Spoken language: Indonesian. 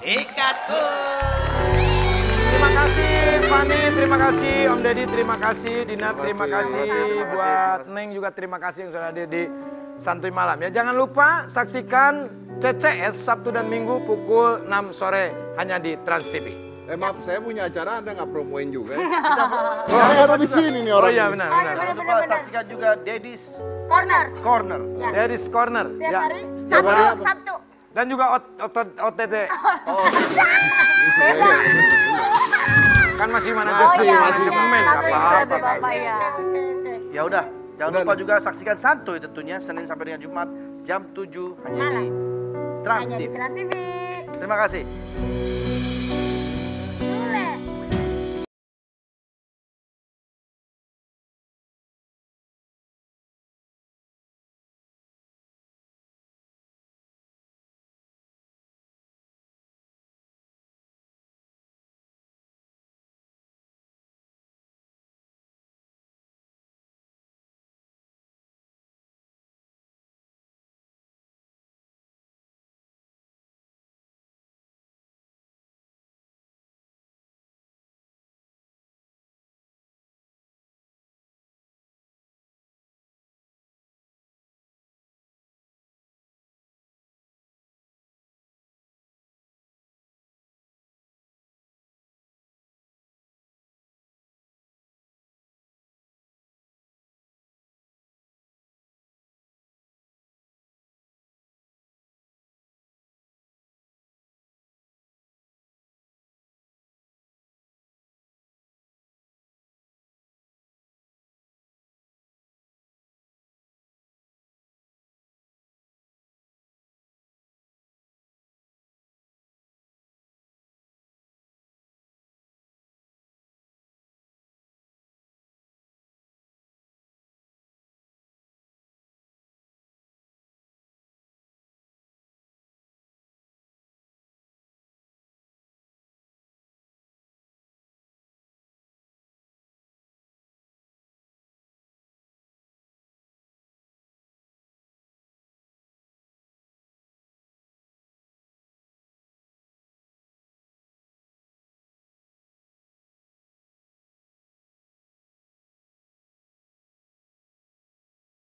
Sikatku. Terima kasih Fani, terima kasih Om Deddy, terima kasih Dina, terima kasih buat Neng juga terima kasih yang sudah hadir di Santuy Malam ya. Jangan lupa saksikan CCS Sabtu dan Minggu pukul 6 sore hanya di Trans TV. Eh maaf, saya punya acara Anda nggak promoin juga ya? oh, saya ada di sini nih Oh orang. iya ini. benar benar. Jangan lupa saksikan juga Deddy's Corner. Corner. Daddy's Corner Setiap ya. hari. Sabtu. Sabtu. Dan juga ot- otot OTT. Kan masih mana Masih, masih, iya, masih iya. apa apa. Bapak ya. Ya udah, jangan Udah lupa nih. juga saksikan Santuy tentunya Senin sampai dengan Jumat jam 7 hanya di. Trans TV. Terima kasih.